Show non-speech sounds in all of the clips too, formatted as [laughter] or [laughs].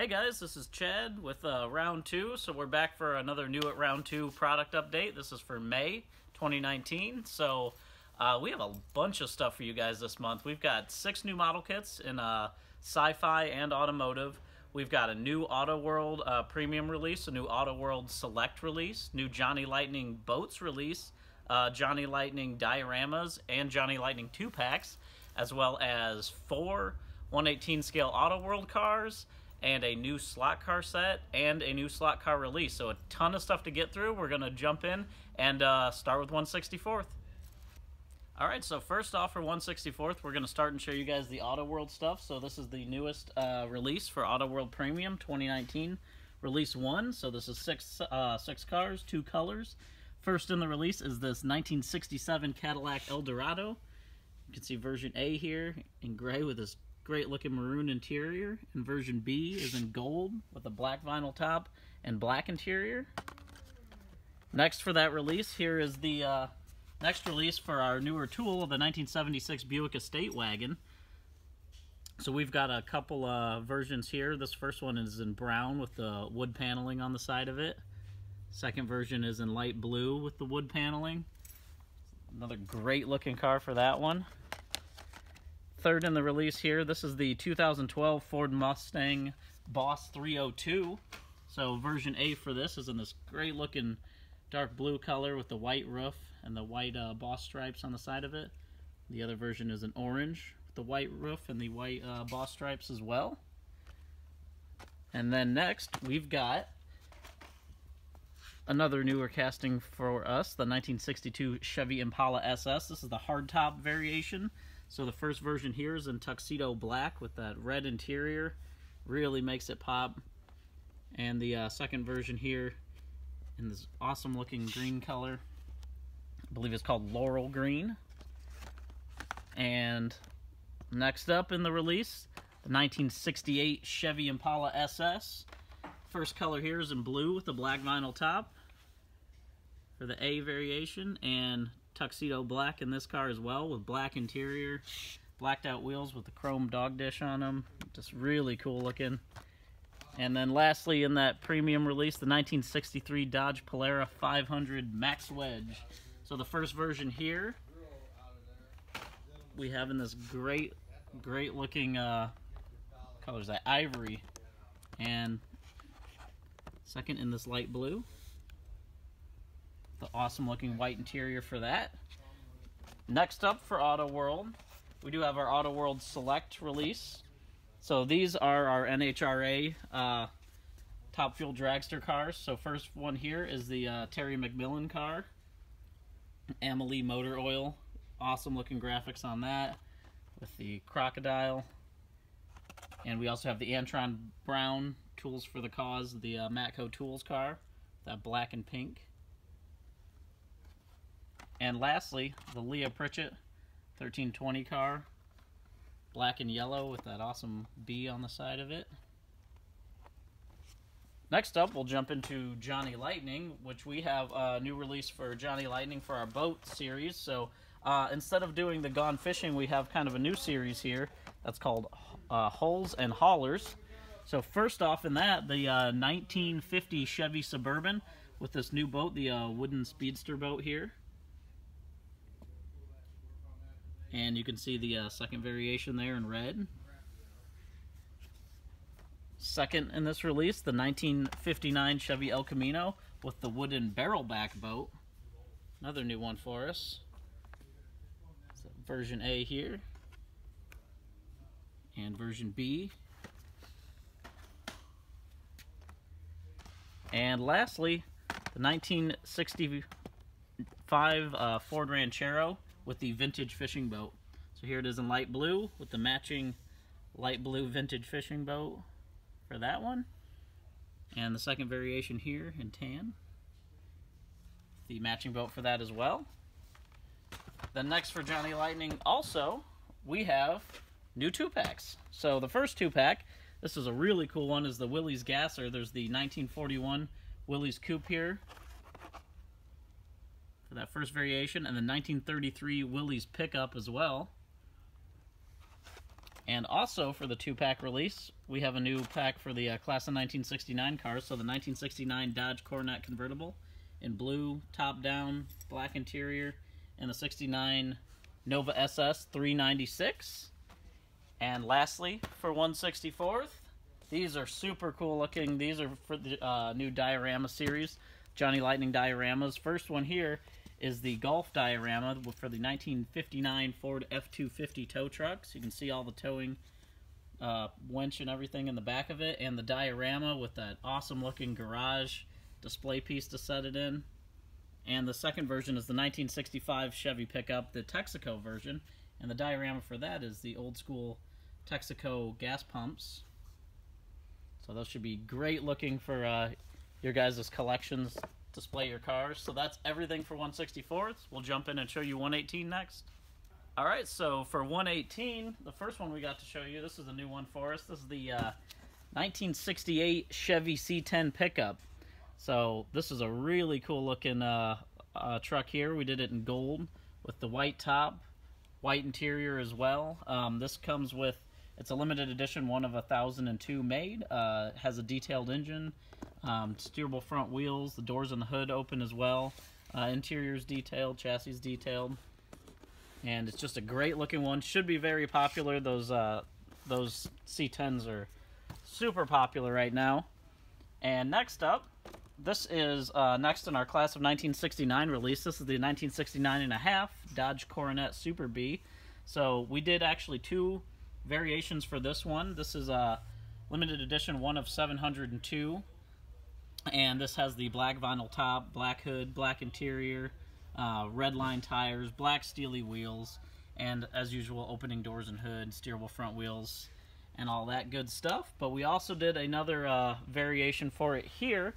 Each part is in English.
Hey guys, this is Chad with uh, round two. So we're back for another new at round two product update. This is for May 2019. So uh, we have a bunch of stuff for you guys this month. We've got six new model kits in uh, sci-fi and automotive. We've got a new Auto World uh, premium release, a new Auto World Select release, new Johnny Lightning Boats release, uh, Johnny Lightning dioramas, and Johnny Lightning two packs, as well as four 118 scale Auto World cars and a new slot car set and a new slot car release. So a ton of stuff to get through. We're going to jump in and uh, start with 164th. All right, so first off for 164th, we're going to start and show you guys the Auto World stuff. So this is the newest uh, release for Auto World Premium 2019, release one. So this is six uh, six cars, two colors. First in the release is this 1967 Cadillac Eldorado. You can see version A here in gray with this great looking maroon interior. And version B is in gold with a black vinyl top and black interior. Next for that release, here is the uh, next release for our newer tool, the 1976 Buick Estate Wagon. So we've got a couple uh, versions here. This first one is in brown with the wood paneling on the side of it. Second version is in light blue with the wood paneling. Another great looking car for that one. Third in the release here, this is the 2012 Ford Mustang Boss 302. So version A for this is in this great looking dark blue color with the white roof and the white uh, Boss stripes on the side of it. The other version is an orange with the white roof and the white uh, Boss stripes as well. And then next, we've got another newer casting for us, the 1962 Chevy Impala SS. This is the hardtop variation. So the first version here is in tuxedo black with that red interior. Really makes it pop. And the uh, second version here in this awesome looking green color. I believe it's called Laurel Green. And next up in the release, the 1968 Chevy Impala SS. First color here is in blue with the black vinyl top for the A variation and tuxedo black in this car as well with black interior, blacked out wheels with the chrome dog dish on them. Just really cool looking. And then lastly in that premium release, the 1963 Dodge Polara 500 Max Wedge. So the first version here, we have in this great, great looking uh, colors, that ivory. And second in this light blue the awesome looking white interior for that. Next up for Auto World, we do have our Auto World Select release. So these are our NHRA uh, Top Fuel Dragster cars. So first one here is the uh, Terry McMillen car. Amalie motor oil. Awesome looking graphics on that with the crocodile. And we also have the Antron Brown Tools for the Cause, the uh, Matco Tools car. That black and pink. And lastly, the Leah Pritchett 1320 car, black and yellow with that awesome B on the side of it. Next up, we'll jump into Johnny Lightning, which we have a new release for Johnny Lightning for our boat series. So uh, instead of doing the Gone Fishing, we have kind of a new series here that's called uh, Hulls and Haulers. So first off in that, the uh, 1950 Chevy Suburban with this new boat, the uh, wooden speedster boat here. And you can see the uh, second variation there in red. Second in this release, the 1959 Chevy El Camino with the wooden barrel back boat. Another new one for us. version A here. And version B. And lastly, the 1965 uh, Ford Ranchero with the vintage fishing boat. So here it is in light blue with the matching light blue vintage fishing boat for that one. And the second variation here in tan. The matching boat for that as well. Then next for Johnny Lightning also, we have new two packs. So the first two pack, this is a really cool one, is the Willys Gasser. There's the 1941 Willys Coupe here for that first variation, and the 1933 Willys pickup as well. And also for the two-pack release, we have a new pack for the uh, class of 1969 cars. So the 1969 Dodge Coronet convertible in blue, top down, black interior, and the 69 Nova SS 396. And lastly, for 164th, these are super cool looking. These are for the uh, new diorama series, Johnny Lightning dioramas. First one here is the Gulf diorama for the 1959 Ford F-250 tow truck. So you can see all the towing uh, winch and everything in the back of it, and the diorama with that awesome looking garage display piece to set it in. And the second version is the 1965 Chevy pickup, the Texaco version, and the diorama for that is the old school Texaco gas pumps. So those should be great looking for uh, your guys' collections, display your cars. So that's everything for 164th. We'll jump in and show you 118 next. All right, so for 118, the first one we got to show you, this is a new one for us. This is the uh, 1968 Chevy C10 pickup. So this is a really cool looking uh, uh, truck here. We did it in gold with the white top, white interior as well. Um, this comes with, it's a limited edition, one of a 1002 made. Uh, has a detailed engine, um, steerable front wheels, the doors and the hood open as well. Uh, interior's detailed, chassis detailed. And it's just a great looking one. Should be very popular. Those, uh, those C10s are super popular right now. And next up, this is uh, next in our class of 1969 release. This is the 1969 and a half Dodge Coronet Super B. So we did actually two variations for this one. This is a limited edition one of 702. And this has the black vinyl top, black hood, black interior, uh, red line tires, black steely wheels, and as usual, opening doors and hood, steerable front wheels, and all that good stuff. But we also did another uh, variation for it here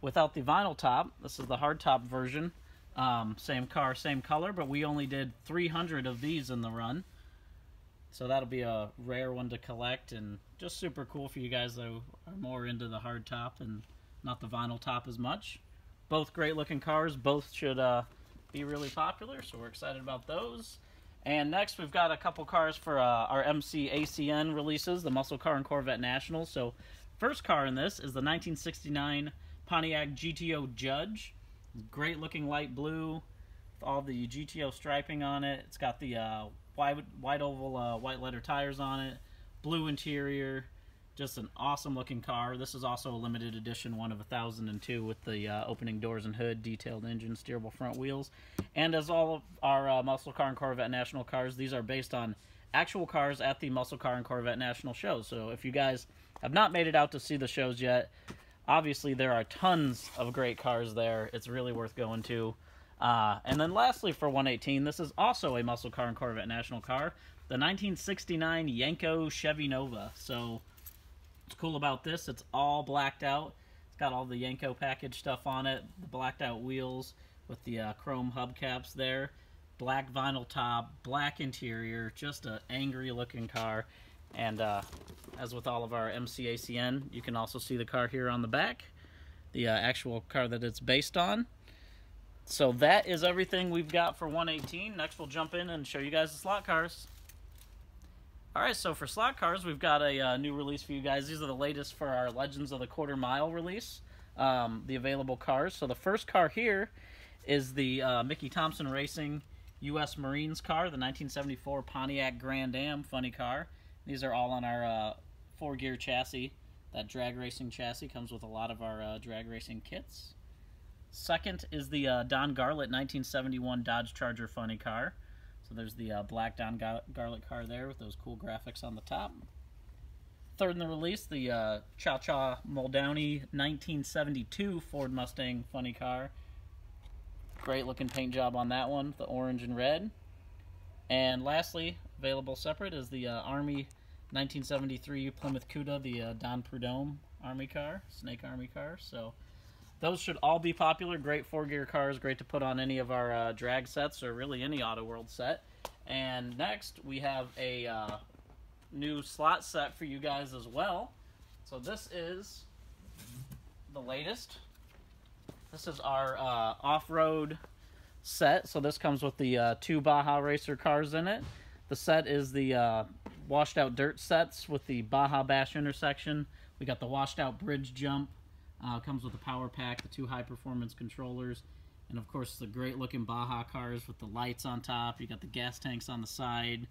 without the vinyl top. This is the hardtop version. Um, same car, same color, but we only did 300 of these in the run. So that'll be a rare one to collect and just super cool for you guys that are more into the hardtop and not the vinyl top as much. Both great looking cars, both should uh, be really popular, so we're excited about those. And next, we've got a couple cars for uh, our MC ACN releases, the Muscle Car and Corvette Nationals. So, first car in this is the 1969 Pontiac GTO Judge. Great looking light blue with all the GTO striping on it. It's got the uh, wide, wide oval uh, white letter tires on it, blue interior. Just an awesome looking car. This is also a limited edition one of 1002 with the uh, opening doors and hood, detailed engine, steerable front wheels. And as all of our uh, Muscle Car and Corvette National cars, these are based on actual cars at the Muscle Car and Corvette National shows. So if you guys have not made it out to see the shows yet, obviously there are tons of great cars there. It's really worth going to. Uh, and then lastly for 118, this is also a Muscle Car and Corvette National car, the 1969 Yenko Chevy Nova. So what's cool about this, it's all blacked out. It's got all the Yenko package stuff on it, the blacked out wheels with the uh, chrome hubcaps there, black vinyl top, black interior, just an angry looking car. And uh, as with all of our MCACN, you can also see the car here on the back, the uh, actual car that it's based on. So that is everything we've got for 118. Next we'll jump in and show you guys the slot cars. Alright, so for slot cars, we've got a uh, new release for you guys. These are the latest for our Legends of the Quarter Mile release, um, the available cars. So the first car here is the uh, Mickey Thompson Racing U.S. Marines car, the 1974 Pontiac Grand Am funny car. These are all on our uh, four gear chassis. That drag racing chassis comes with a lot of our uh, drag racing kits. Second is the uh, Don Garlits 1971 Dodge Charger funny car. There's the uh, black Don Gar Garlits car there with those cool graphics on the top. Third in the release, the uh, Cha Cha Muldowney 1972 Ford Mustang funny car. Great looking paint job on that one, the orange and red. And lastly, available separate is the uh, Army 1973 Plymouth Cuda, the uh, Don Prudhomme Army car, Snake Army car. So those should all be popular. Great four-gear cars, great to put on any of our uh, drag sets or really any Auto World set. And next, we have a uh, new slot set for you guys as well. So this is the latest. This is our uh, off-road set. So this comes with the uh, two Baja Racer cars in it. The set is the uh, washed out dirt sets with the Baja Bash intersection. We got the washed out bridge jump. Uh, comes with a power pack, the two high performance controllers, and of course the great looking Baja cars with the lights on top. You got the gas tanks on the side.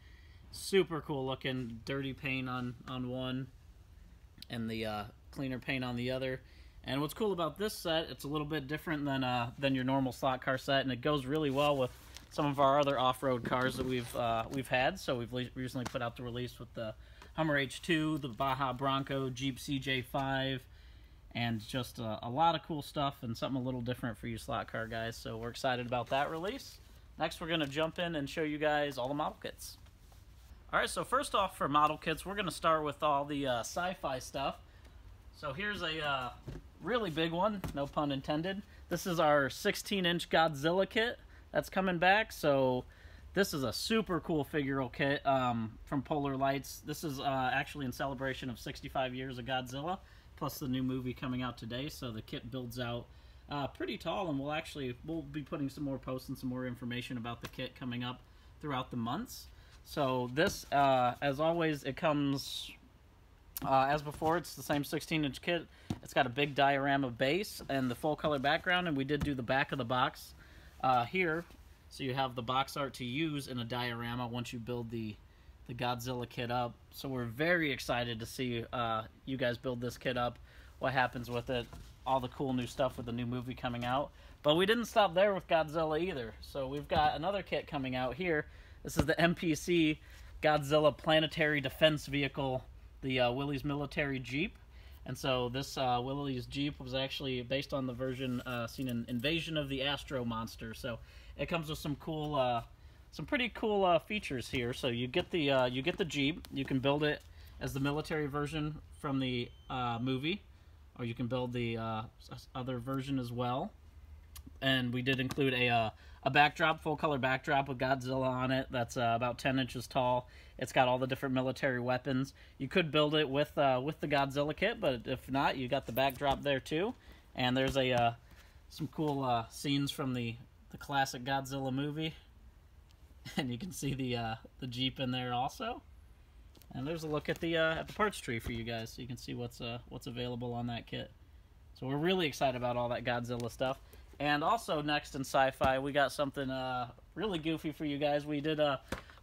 Super cool looking, dirty paint on on one, and the uh, cleaner paint on the other. And what's cool about this set, it's a little bit different than uh, than your normal slot car set, and it goes really well with some of our other off-road cars that we've uh, we've had. So we've recently put out the release with the Hummer H2, the Baja Bronco, Jeep CJ5, and just a, a, lot of cool stuff and something a little different for you slot car guys. So we're excited about that release. Next, we're going to jump in and show you guys all the model kits. All right, so first off for model kits, we're going to start with all the uh, sci-fi stuff. So here's a uh, really big one, no pun intended. This is our 16-inch Godzilla kit that's coming back. So this is a super cool figural kit um, from Polar Lights. This is uh, actually in celebration of 65 years of Godzilla, plus the new movie coming out today. So the kit builds out uh, pretty tall, and we'll actually we'll be putting some more posts and some more information about the kit coming up throughout the months. So this, uh, as always, it comes uh, as before. It's the same 16-inch kit. It's got a big diorama base and the full color background, and we did do the back of the box uh, here. So you have the box art to use in a diorama once you build the the Godzilla kit up. So we're very excited to see uh, you guys build this kit up, what happens with it, all the cool new stuff with the new movie coming out. But we didn't stop there with Godzilla either. So we've got another kit coming out here. This is the MPC Godzilla Planetary Defense Vehicle, the uh, Willys Military Jeep. And so this uh, Willys Jeep was actually based on the version uh, seen in Invasion of the Astro Monster. So it comes with some cool, uh, some pretty cool uh, features here. So you get the uh, you get the Jeep. You can build it as the military version from the uh, movie, or you can build the other version as well. And we did include a a backdrop, full color backdrop with Godzilla on it. That's about 10 inches tall it's got all the different military weapons. You could build it with uh, with the Godzilla kit, but if not, you got the backdrop there too. And there's a uh, some cool uh, scenes from the the classic Godzilla movie, [laughs] and you can see the uh, the Jeep in there also. And there's a look at the uh, at the parts tree for you guys, so you can see what's uh, what's available on that kit. So we're really excited about all that Godzilla stuff. And also next in sci-fi, we got something uh, really goofy for you guys. We did a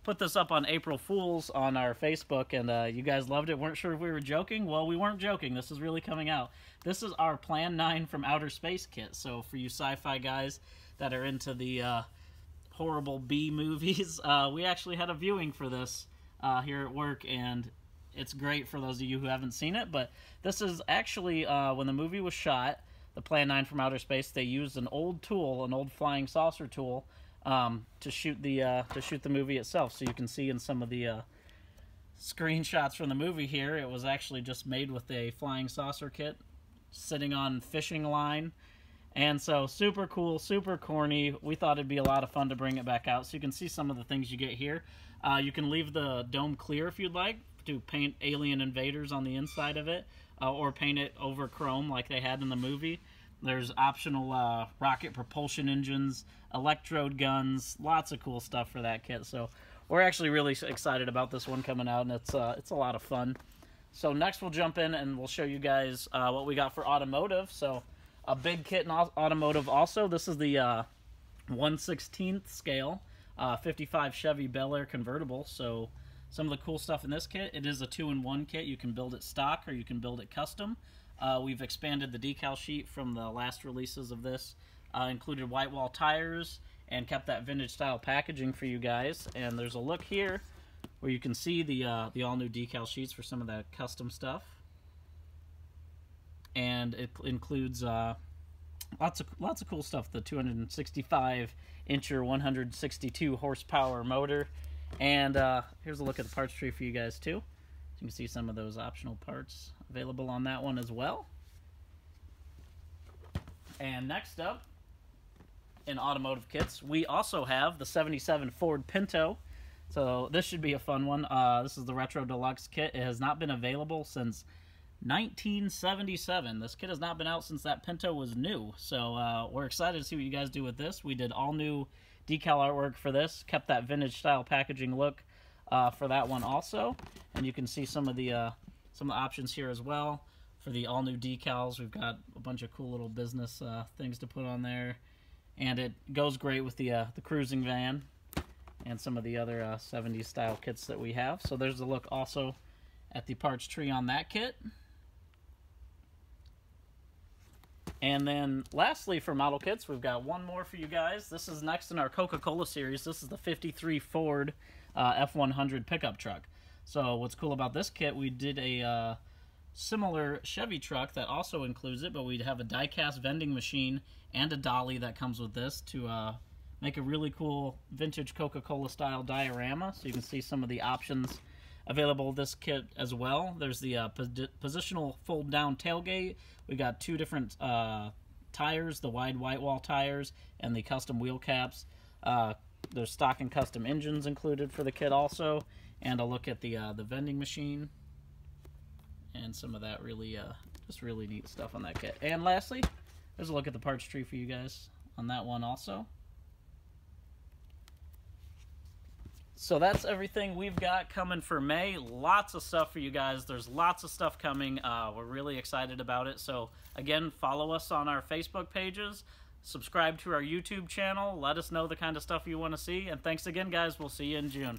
put this up on April Fools on our Facebook, and uh, you guys loved it. weren't sure if we were joking. Well, we weren't joking. This is really coming out. This is our Plan 9 from Outer Space kit. So for you sci-fi guys that are into the uh, horrible B movies, [laughs] uh, we actually had a viewing for this uh, here at work, and it's great for those of you who haven't seen it. But this is actually uh, when the movie was shot, the Plan 9 from Outer Space, they used an old tool, an old flying saucer tool, um, to shoot the uh, to shoot the movie itself. So you can see in some of the uh, screenshots from the movie here, it was actually just made with a flying saucer kit sitting on fishing line. And so super cool, super corny. We thought it'd be a lot of fun to bring it back out. So you can see some of the things you get here. Uh, you can leave the dome clear if you'd like to paint alien invaders on the inside of it, uh, or paint it over chrome like they had in the movie. There's optional uh, rocket propulsion engines, electrode guns, lots of cool stuff for that kit. So we're actually really excited about this one coming out, and it's uh, it's a lot of fun. So next we'll jump in and we'll show you guys uh, what we got for automotive. So a big kit in automotive also. This is the uh, 116th scale, uh, 55 Chevy Bel Air convertible. So some of the cool stuff in this kit, it is a two-in-one kit. You can build it stock or you can build it custom. Uh, we've expanded the decal sheet from the last releases of this, uh, included white wall tires, and kept that vintage style packaging for you guys. And there's a look here where you can see the uh, the all new decal sheets for some of that custom stuff. And it includes uh, lots of lots of cool stuff. The 265 incher 162 horsepower motor, and uh, here's a look at the parts tree for you guys too. You can see some of those optional parts available on that one as well. And next up, in automotive kits, we also have the 77 Ford Pinto. So this should be a fun one. Uh, this is the Retro Deluxe kit. It has not been available since 1977. This kit has not been out since that Pinto was new. So uh, we're excited to see what you guys do with this. We did all new decal artwork for this, kept that vintage style packaging look. uh, for that one also. And you can see some of the uh, some of the options here as well for the all new decals. We've got a bunch of cool little business uh, things to put on there, and it goes great with the uh, the cruising van and some of the other uh, 70s style kits that we have. So there's a look also at the parts tree on that kit. And then lastly for model kits, we've got one more for you guys. This is next in our Coca-Cola series. This is the 53 Ford uh, F100 pickup truck. So what's cool about this kit, we did a uh, similar Chevy truck that also includes it, but we'd have a die-cast vending machine and a dolly that comes with this to uh, make a really cool vintage Coca-Cola style diorama. So you can see some of the options available this kit as well. There's the uh, positional fold down tailgate. We got two different uh, tires, the wide white wall tires and the custom wheel caps. Uh, there's stock and custom engines included for the kit also. And a look at the uh, the vending machine and some of that really uh, just really neat stuff on that kit. And lastly, there's a look at the parts tree for you guys on that one also. So that's everything we've got coming for May. Lots of stuff for you guys. There's lots of stuff coming. Uh, we're really excited about it. So, again, follow us on our Facebook pages. Subscribe to our YouTube channel. Let us know the kind of stuff you want to see. And thanks again, guys. We'll see you in June.